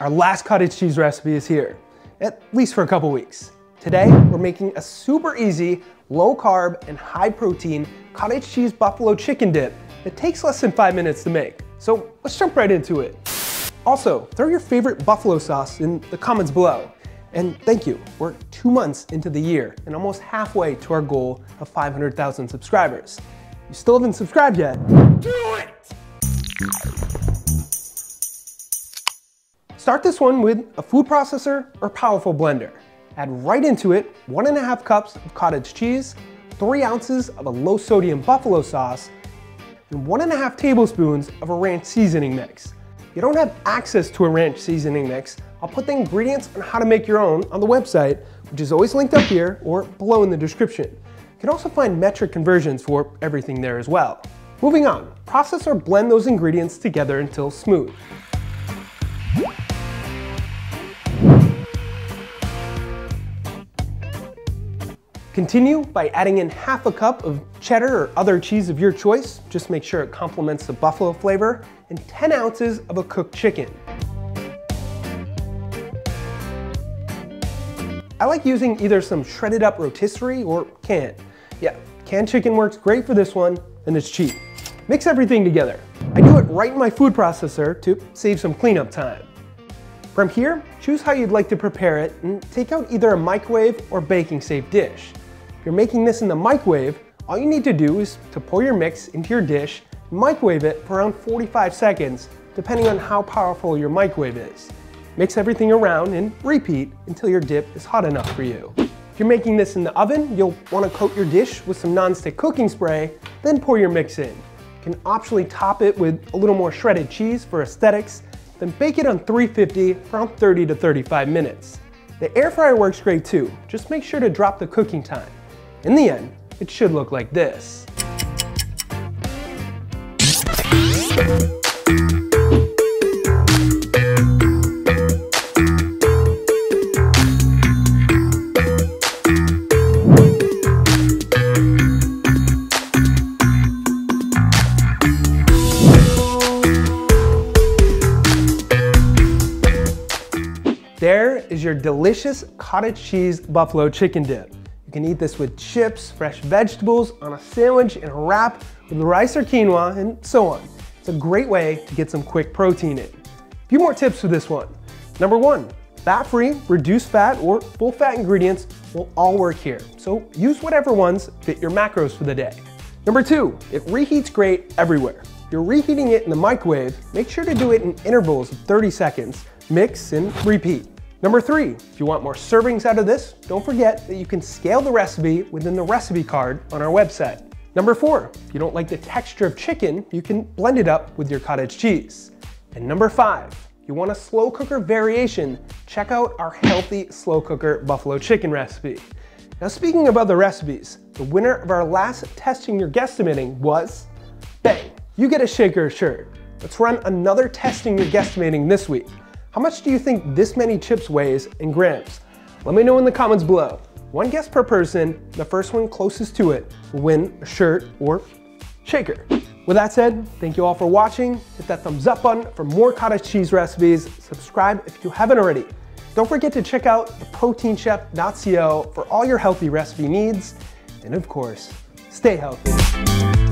Our last cottage cheese recipe is here, at least for a couple weeks. Today, we're making a super easy, low carb and high protein cottage cheese buffalo chicken dip that takes less than five minutes to make. So let's jump right into it. Also, throw your favorite buffalo sauce in the comments below. And thank you, we're two months into the year and almost halfway to our goal of 500,000 subscribers. You still haven't subscribed yet? Do it! Start this one with a food processor or powerful blender. Add right into it one and a half cups of cottage cheese, three ounces of a low sodium buffalo sauce, and one and a half tablespoons of a ranch seasoning mix. If you don't have access to a ranch seasoning mix, I'll put the ingredients on how to make your own on the website, which is always linked up here or below in the description. You can also find metric conversions for everything there as well. Moving on, process or blend those ingredients together until smooth. Continue by adding in half a cup of cheddar or other cheese of your choice, just make sure it complements the buffalo flavor, and 10 ounces of a cooked chicken. I like using either some shredded up rotisserie or canned. Yeah, canned chicken works great for this one, and it's cheap. Mix everything together. I do it right in my food processor to save some cleanup time. From here, choose how you'd like to prepare it and take out either a microwave or baking safe dish. If you're making this in the microwave, all you need to do is to pour your mix into your dish, microwave it for around 45 seconds, depending on how powerful your microwave is. Mix everything around and repeat until your dip is hot enough for you. If you're making this in the oven, you'll want to coat your dish with some non-stick cooking spray, then pour your mix in. You can optionally top it with a little more shredded cheese for aesthetics, then bake it on 350 for around 30 to 35 minutes. The air fryer works great too, just make sure to drop the cooking time. In the end, it should look like this. There is your delicious cottage cheese buffalo chicken dip. You can eat this with chips, fresh vegetables, on a sandwich, in a wrap, with rice or quinoa, and so on. It's a great way to get some quick protein in. A few more tips for this one. Number one, fat-free, reduced fat, or full fat ingredients will all work here. So use whatever ones fit your macros for the day. Number two, it reheats great everywhere. If you're reheating it in the microwave, make sure to do it in intervals of 30 seconds, mix and repeat. Number three, if you want more servings out of this, don't forget that you can scale the recipe within the recipe card on our website. Number four, if you don't like the texture of chicken, you can blend it up with your cottage cheese. And number five, if you want a slow cooker variation, check out our healthy slow cooker buffalo chicken recipe. Now speaking of other recipes, the winner of our last testing your guesstimating was, bang, you get a shaker shirt. Let's run another testing your guesstimating this week. How much do you think this many chips weighs in grams? Let me know in the comments below. One guess per person, the first one closest to it will win a shirt or shaker. With that said, thank you all for watching. Hit that thumbs up button for more cottage cheese recipes. Subscribe if you haven't already. Don't forget to check out theproteinchef.co for all your healthy recipe needs. And of course, stay healthy.